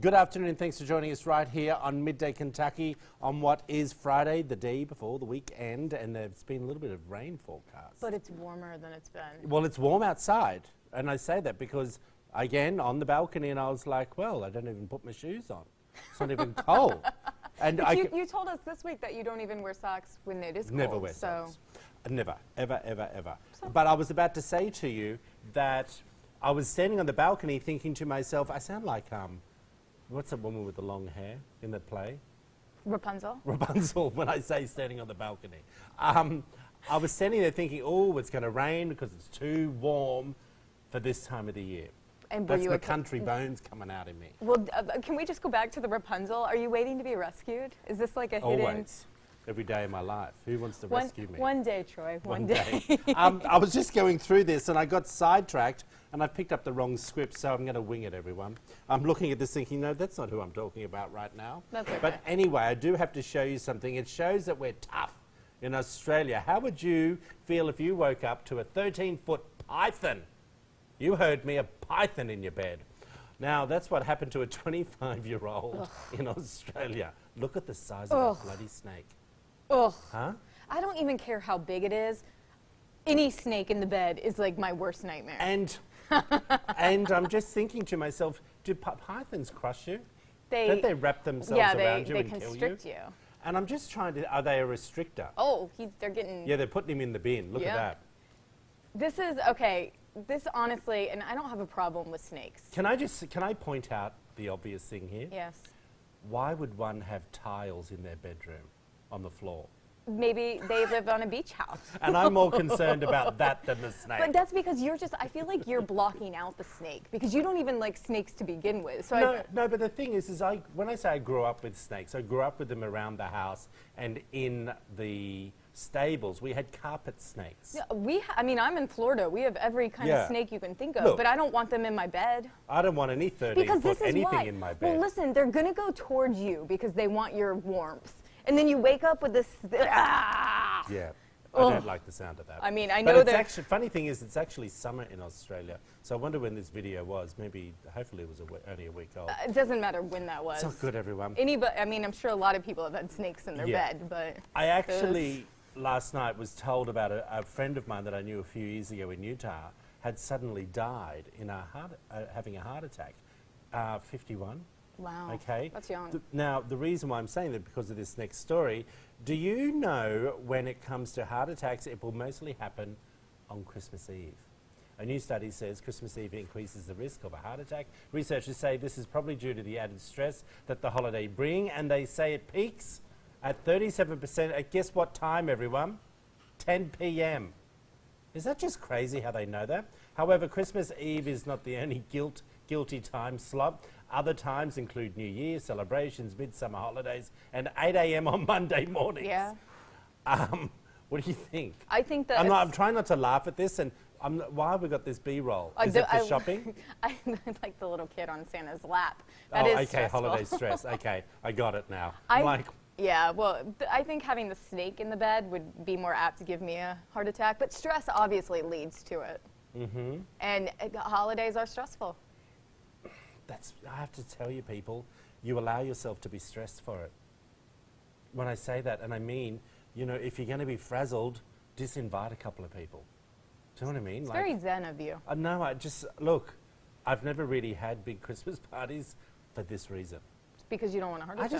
Good afternoon. Thanks for joining us right here on Midday Kentucky on what is Friday, the day before the weekend, and there's been a little bit of rain forecast. But it's warmer than it's been. well, it's warm outside, and I say that because again on the balcony, and I was like, well, I don't even put my shoes on. It's not even cold. And I you, you told us this week that you don't even wear socks when it is cold. never wear so socks. Never, ever, ever, ever. But I was about to say to you that I was standing on the balcony thinking to myself, I sound like um, what's that woman with the long hair in the play? Rapunzel. Rapunzel when I say standing on the balcony. Um, I was standing there thinking, oh, it's going to rain because it's too warm for this time of the year. And That's my country bones coming out in me. Well, uh, can we just go back to the Rapunzel? Are you waiting to be rescued? Is this like a hidden? Always. Every day of my life. Who wants to One, rescue me? one day, Troy. One, One day. day. um, I was just going through this and I got sidetracked and I've picked up the wrong script, so I'm going to wing it, everyone. I'm looking at this thinking, no, that's not who I'm talking about right now. Okay. But anyway, I do have to show you something. It shows that we're tough in Australia. How would you feel if you woke up to a 13 foot python? You heard me, a python in your bed. Now, that's what happened to a 25 year old in Australia. Look at the size of that bloody snake. Ugh. Huh? I don't even care how big it is. Any snake in the bed is like my worst nightmare. And and I'm just thinking to myself, do pythons crush you? they, Don't they wrap themselves yeah, around they, you they and kill you? you. And I'm just trying to. Are they a restrictor? Oh, he's, they're getting. Yeah, they're putting him in the bin. Look Yeah. at that. This is okay. This honestly, and I don't have a problem with snakes. Can I just can I point out the obvious thing here? Yes. Why would one have tiles in their bedroom on the floor? Maybe they live on a beach house. And I'm more concerned about that than the snake. But that's because you're just, I feel like you're blocking out the snake because you don't even like snakes to begin with. So no, I, no, but the thing is, is I when I say I grew up with snakes, I grew up with them around the house and in the stables. We had carpet snakes. Yeah, we, ha- I mean, I'm in Florida. We have every kind Yeah. of snake you can think of, Look. but I don't want them in my bed. I don't want any 13 Because this is anything why. in my bed. Well, listen, they're gonna go towards you because they want your warmth, and then you wake up with this. Ah! Yeah. I Ugh. don't like the sound of that. I mean, I but know that- actually funny thing is it's actually summer in Australia. So I wonder when this video was. Maybe hopefully it was a only a week old. It doesn't matter when that was. it's not good, everyone. Anybody, I mean, I'm sure a lot of people have had snakes in their Yeah. bed, but I actually last night was told about a, a friend of mine that I knew a few years ago in Utah had suddenly died in a heart, uh, having a heart attack. Uh, 51. Wow, Okay. that's young. Th- now, the reason why I'm saying that because of this next story, do you know when it comes to heart attacks, it will mostly happen on Christmas Eve? A new study says Christmas Eve increases the risk of a heart attack. Researchers say this is probably due to the added stress that the holiday bring, and they say it peaks at 37% at guess what time, everyone? 10 p.m. Is that just crazy how they know that? However, Christmas Eve is not the only guilt, guilty time slot. Other times include New Year, celebrations, midsummer holidays, and 8 a.m. on Monday mornings. yeah, Um, what do you think? I think that I'm, not, I'm trying not to laugh at this, and I'm why have we got this B-roll? I Is do- it for I- shopping? I like the little kid on Santa's lap. That oh, is okay, stressful. holiday stress. Okay, I got it now. I, I'm like, yeah, well, th- I think having the snake in the bed would be more apt to give me a heart attack, but stress obviously leads to it. mm-hmm. And uh, holidays are stressful. That's, I have to tell you, people, you allow yourself to be stressed for it. When I say that, and I mean, you know, if you're going to be frazzled, disinvite a couple of people. Do you know what I mean? It's very zen of you. uh, no, I just, look, I've never really had big Christmas parties for this reason. It's because you don't want a heart I attack.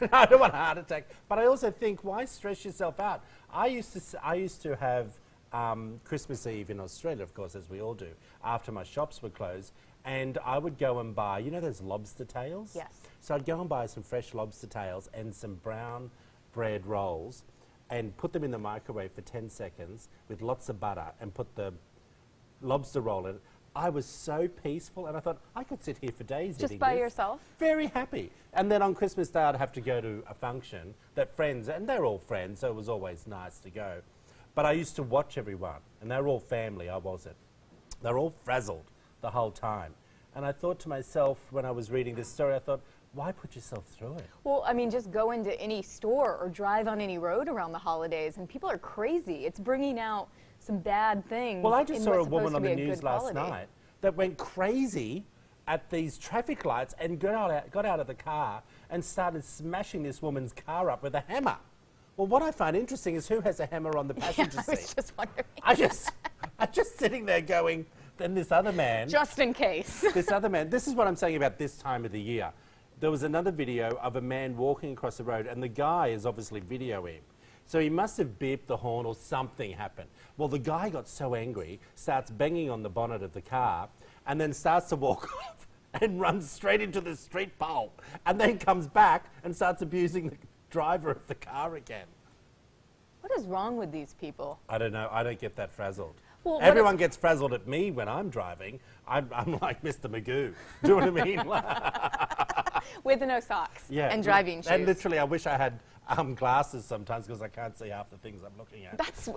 just, I don't want a heart attack, but I also think, why stress yourself out? I used to, s- I used to have um, Christmas Eve in Australia, of course, as we all do, after my shops were closed, and I would go and buy, you know, those lobster tails. Yes. So I'd go and buy some fresh lobster tails and some brown bread rolls, and put them in the microwave for 10 seconds with lots of butter, and put the lobster roll in. I was so peaceful, and I thought I could sit here for days Just by this yourself? very happy. And then on Christmas Day, I'd have to go to a function that friends, and they're all friends, so it was always nice to go. But I used to watch everyone, and they're all family, I wasn't. They're all frazzled the whole time. And I thought to myself, when I was reading this story, I thought, why put yourself through it? Well, I mean, just go into any store or drive on any road around the holidays, and people are crazy. It's bringing out some bad things. Well, I just saw a woman on the news last holiday. night that went crazy at these traffic lights and got out, got out of the car and started smashing this woman's car up with a hammer. Well, what I find interesting is who has a hammer on the Yeah, passenger I was seat. just wondering. I just, I'm just sitting there going, then this other man, Just in case. this other man, this is what I'm saying about this time of the year. There was another video of a man walking across the road, and the guy is obviously videoing. So he must have beeped the horn or something happened. Well, the guy got so angry, starts banging on the bonnet of the car, and then starts to walk off and runs straight into the street pole, and then comes back and starts abusing the driver of the car again. What is wrong with these people? I don't know. I don't get that frazzled. Well, Everyone gets frazzled at me when I'm driving. I'm, I'm like Mr. Magoo. Do you know what I mean? With no socks yeah. and driving shoes. And literally, I wish I had um, glasses sometimes because I can't see half the things I'm looking at. That's oh,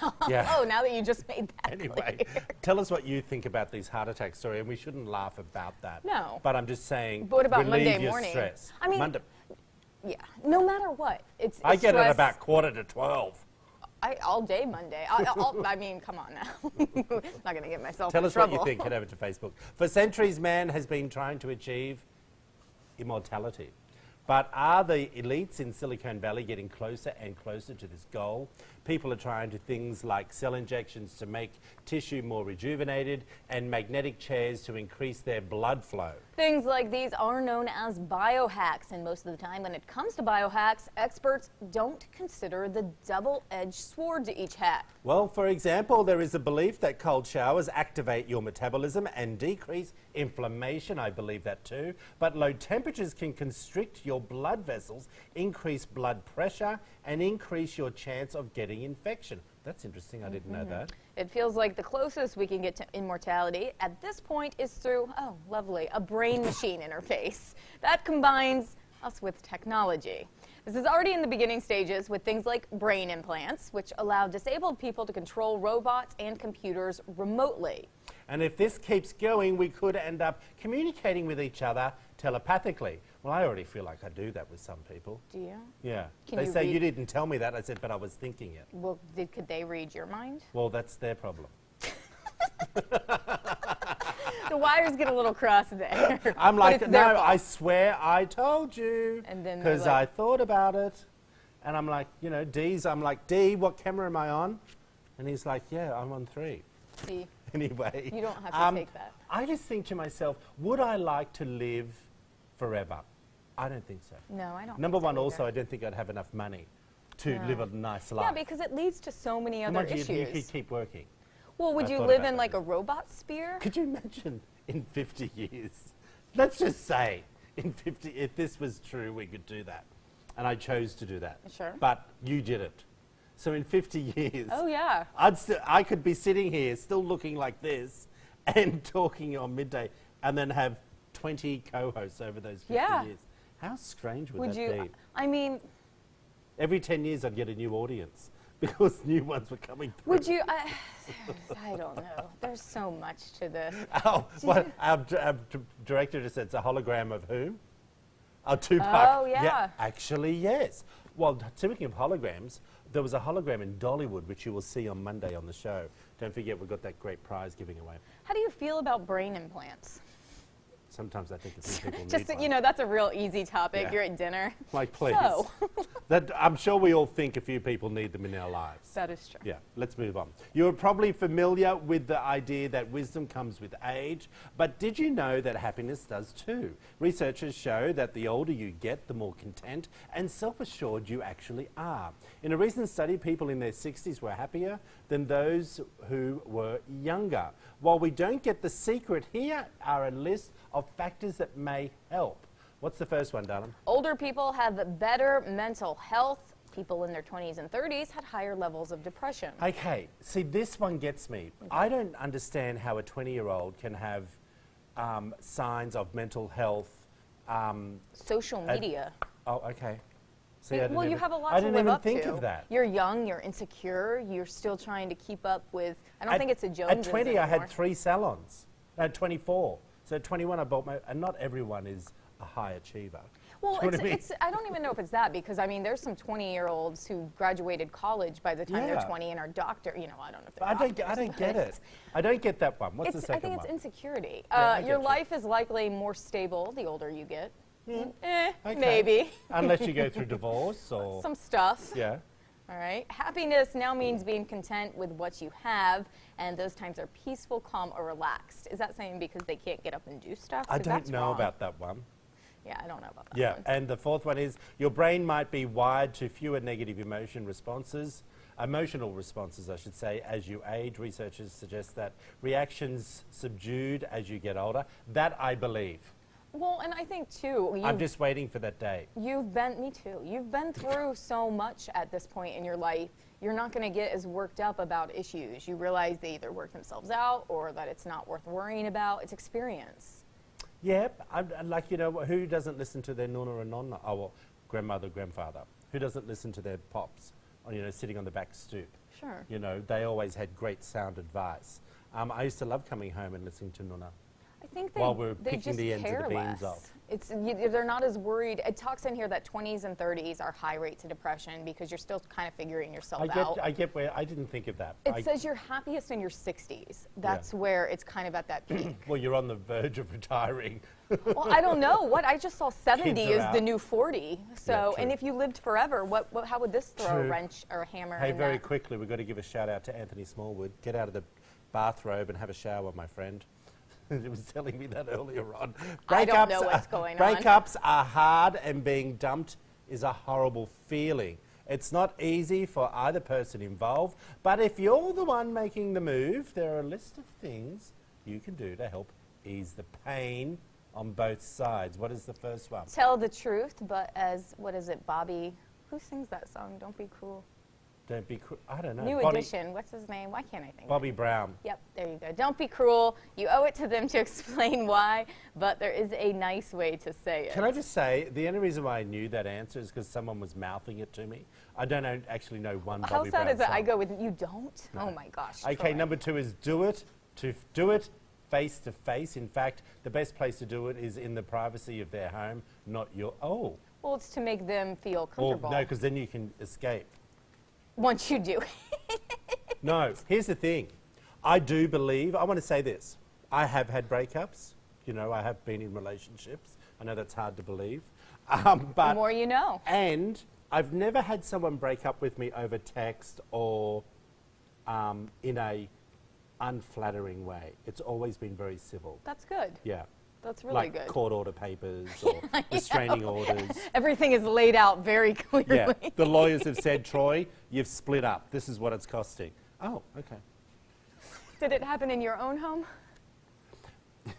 well, Yeah. oh, now that you just made that Anyway, clear. tell us what you think about these heart attack story, and we shouldn't laugh about that. No. But I'm just saying. But what about Monday morning? Stress. I mean, Monday, Yeah, no matter what, it's. I it's get it about quarter to twelve. I, all day Monday. I, I'll, I mean, come on now. not gonna get myself Tell in us trouble. what you think. Head over to Facebook. For centuries, man has been trying to achieve immortality. But are the elites in Silicon Valley getting closer and closer to this goal? People are trying to things like cell injections to make tissue more rejuvenated and magnetic chairs to increase their blood flow. Things like these are known as biohacks, and most of the time, when it comes to biohacks, experts don't consider the double-edged sword to each hack. Well, for example, there is a belief that cold showers activate your metabolism and decrease inflammation. I believe that too. But low temperatures can constrict your blood vessels, increase blood pressure, and increase your chance of getting infection. That's interesting. I didn't know mm-hmm. that. It feels like the closest we can get to immortality at this point is through, oh, lovely, a brain machine interface that combines us with technology. This is already in the beginning stages with things like brain implants, which allow disabled people to control robots and computers remotely. And if this keeps going, we could end up communicating with each other telepathically. Well, I already feel like I do that with some people. Do you? Yeah. Can they you say you didn't tell me that. I said, but I was thinking it. Well, did, could they read your mind? Well, that's their problem. The wires get a little crossed there. I'm like, no. I swear I told you. And then Because like- I thought about it. And I'm like, you know, D's, I'm like, D, what camera am I on? And he's like, yeah, I'm on three. See, Anyway. You don't have to um, take that. I just think to myself, would I like to live forever? I don't think so. no, I don't. Number think so one, also, I don't think I'd have enough money to No. live a nice life. Yeah, because it leads to so many other on, you- you, could keep working. well, would I you live in like a robot sphere? Could you imagine in 50 years? Let's just say in 50, if this was true, we could do that. And I chose to do that. Sure. But you didn't. So in 50 years, Oh yeah. I'd st- I could be sitting here still looking like this and talking on midday and then have 20 co-hosts over those 50 Yeah. years. How strange would, Would that you? be? I mean, Every 10 years I'd get a new audience because new ones were coming through. would you? I, I don't know. There's so much to this. Oh, what? Our, d- our d- director just said it's a hologram of whom? Oh, Tupac. Oh, yeah. Actually, yes. Well, speaking of holograms, there was a hologram in Dollywood, which you will see on Monday on the show. Don't forget, we've got that great prize giving away. How do you feel about brain implants? Sometimes I think the people need Just you know, that's a real easy topic. Yeah. You're at dinner. Like, please. So, that, I'm sure we all think a few people need them in our lives. that is true. Yeah, let's move on. You're probably familiar with the idea that wisdom comes with age, but did you know that happiness does too? Researchers show that the older you get, the more content and self assured you actually are. In a recent study, people in their 60s were happier than those who were younger. While we don't get the secret, here are a list of factors that may help. What's the first one, darling? Older people have better mental health. People in their 20s and 30s had higher levels of depression. Okay, see, this one gets me. I don't understand how a 20 year old can have um, signs of mental health. Um, Social media. oh, okay. See, well, you have a lot I to didn't live even up think to. of that. You're young, you're insecure, you're still trying to keep up with. I don't At- think it's a Jones. At 20, I had three salons. At 24. So at 21, I bought my. And not everyone is a high achiever. Well, Do you know it's, I mean? it's, I don't even know if it's that because I mean, there's some 20 year olds who graduated college by the time Yeah. they're 20 and are doctor. You know, I don't know if they're I don't, I don't get it. I don't get that one. What's It's, the second one? I think one? it's insecurity. Yeah, uh, your you. life is likely more stable the older you get. Mm, Eh, Okay. maybe. Unless you go through divorce or. Some stuff. yeah. All right. Happiness now means being content with what you have, and those times are peaceful, calm, or relaxed. Is that saying because they can't get up and do stuff? I don't know wrong. about that one. Yeah, I don't know about that. Yeah, one. Yeah, and the fourth one is your brain might be wired to fewer negative emotion responses, emotional responses, I should say, as you age. Researchers suggest that reactions subdued as you get older. That I believe. Well, and I think too, I'm just waiting for that day. you've been, me too, you've been through so much at this point in your life, you're not going to get as worked up about issues. You realize they either work themselves out or that it's not worth worrying about. It's experience. Yep, I'm, I'm like, you know, who doesn't listen to their nonna and nonna? Oh, well, grandmother, grandfather. Who doesn't listen to their pops, or, you know, sitting on the back stoop? Sure. You know, they always had great sound advice. Um, I used to love coming home and listening to nonna. Think they, While we're they picking just the ends of the beans off. It's, you, they're not as worried. It talks in here that 20s and 30s are high rates of depression because you're still kind of figuring yourself I get, out. I get where I didn't think of that. it I- says you're happiest in your 60s. That's where it's kind of at that peak. well, you're on the verge of retiring. well, I don't know. What I just saw 70 Kids are is the new 40. So, and if you lived forever, what, what how would this throw a wrench or a hammer hey, very that? quickly, we've got to give a shout out to Anthony Smallwood. Get out of the bathrobe and have a shower, my friend. he was telling me that earlier on. I don't know Breakups what's are- on. Breakups are hard, and being dumped is a horrible feeling. It's not easy for either person involved, but if you're the one making the move, there are a list of things you can do to help ease the pain on both sides. What is the first one? Tell the truth, but as, what is it, Bobby? Who sings that song? Don't be cruel. Don't be cru- I don't know. New Bobby, edition. What's his name? Why can't I think? of Bobby Brown. Yep, there you go. Don't be cruel. You owe it to them to explain why, but there is a nice way to say it. Can I just say, the only reason why I knew that answer is because someone was mouthing it to me. I don't know, actually know one How Bobby sad Brown is it? I go with you don't. Oh my gosh. Okay, Troy. number two is do it to f- do it face to face. In fact, the best place to do it is in the privacy of their home, not your oh. Well, it's to make them feel Or comfortable. no, because then you can escape. Once you do. No, here's the thing. I do believe, I want to say this. I have had breakups. You know, I have been in relationships. I know that's hard to believe. Um, the more you know. And I've never had someone break up with me over text or um, in a unflattering way. It's always been very civil. That's good. Yeah. That's really like good. court order papers or restraining orders. Everything is laid out very clearly. Yeah. The lawyers have said, Troy, you've split up. This is what it's costing. Oh, okay. Did it happen in your own home?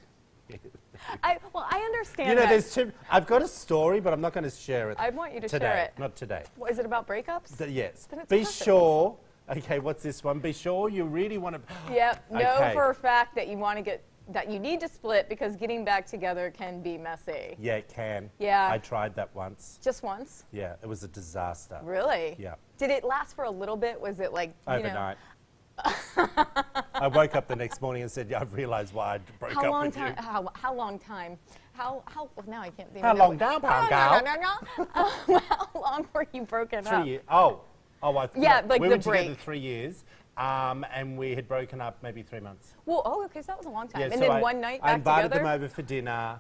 I, well, I understand You know, that. there's two. I've got a story, but I'm not going to share it. I want you to today. share it. Not today. What, is it about breakups? Th- yes. Be perfect. sure. Okay, what's this one? Be sure you really want to. Yep. Know for a fact that you want to get that you need to split because getting back together can be messy. Yeah, it can. Yeah. I tried that once. Just once? Yeah, it was a disaster. Really? Yeah. Did it last for a little bit? Was it like you know, Overnight. I woke up the next morning and said, yeah, I've realised why I broke how up long with time? you. How, how long time? How how? Well, now I can't. even How long down, long- gal? How long were you broken Three up? years. Oh, oh, I Yeah, no, like we the were together three years, um, and we had broken up maybe three months. Well, oh, okay, so that was a long time. Yeah, and so then I, one night I invited together. them over for dinner.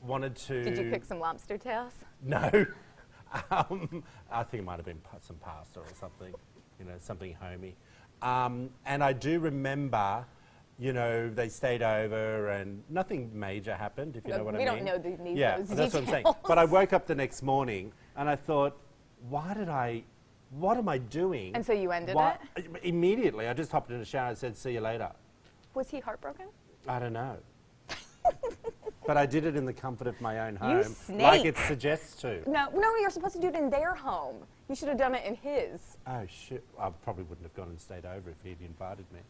Wanted to. Did you pick some lobster tails? No. um, I think it might have been some pasta or something, you know, something homey. Um, and I do remember, you know, they stayed over and nothing major happened, if you No, know what I mean. we don't know the- these- yeah, those that's what I'm saying. But I woke up the next morning and I thought, why did I, what am I doing? And so you ended Why- Immediately, I just hopped in the shower and said, see you later. Was he heartbroken? I don't know. but I did it in the comfort of my own You home, like it suggests to. No, no, you're supposed to do it in their home. You should have done it in his. Oh shit! I probably wouldn't have gone and stayed over if he'd invited me.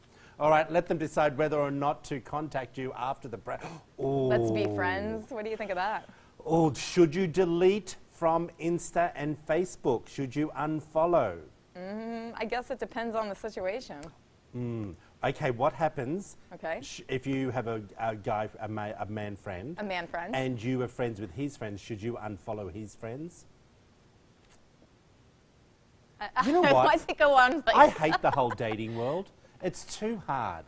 All right, let them decide whether or not to contact you after the break. Let's be friends. What do you think of that? Oh, should you delete from Insta and Facebook? Should you unfollow? Mm, I guess it depends on the situation. Okay, what happens Okay. sh- if you have a, a guy, a, ma- a man friend, A man friend. and you are friends with his friends? Should you unfollow his friends? You know what? It go I hate the whole dating world. It's too hard.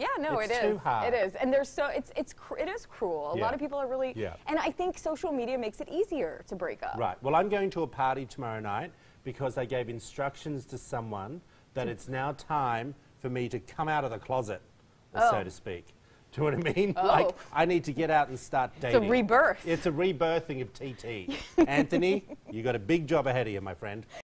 Yeah, no, It's it is. too hard. It is, and there's so it's it's cr- it is cruel. A Yeah. lot of people are really, Yeah. and I think social media makes it easier to break up. Right. Well, I'm going to a party tomorrow night because they gave instructions to someone that it's now time for me to come out of the closet, or so Oh. to speak. Do you know what I mean? Oh. Like, I need to get out and start dating. It's a rebirth. It's a rebirthing of TT. Anthony, you got a big job ahead of you, my friend.